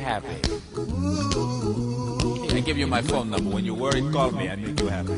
Happy. I give you my phone number. When you worry, call me. I make you happy.